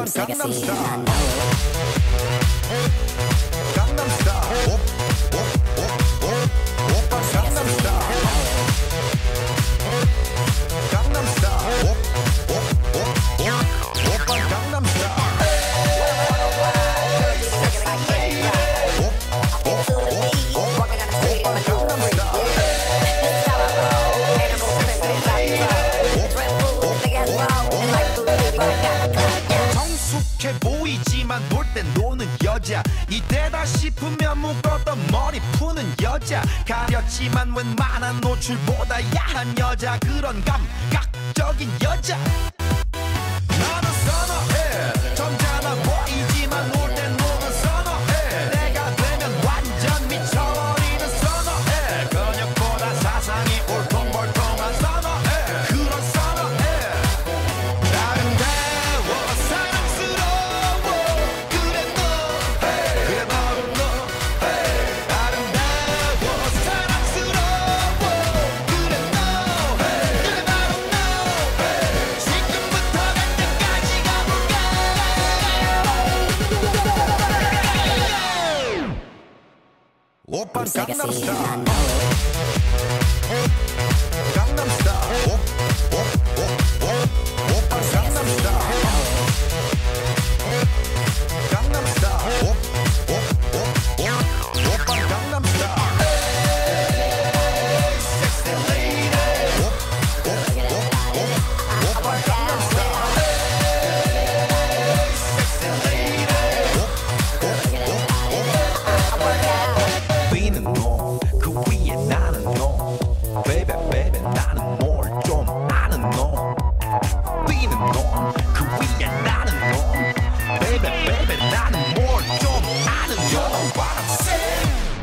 I'm I know 익숙해 보이지만 놀 때 노는 여자. 이때다 싶으면 묶었던 머리 푸는 여자. 가렸지만 웬만한 노출보다 야한 여자. 그런 감각적인 여자. I'm sick of I know it.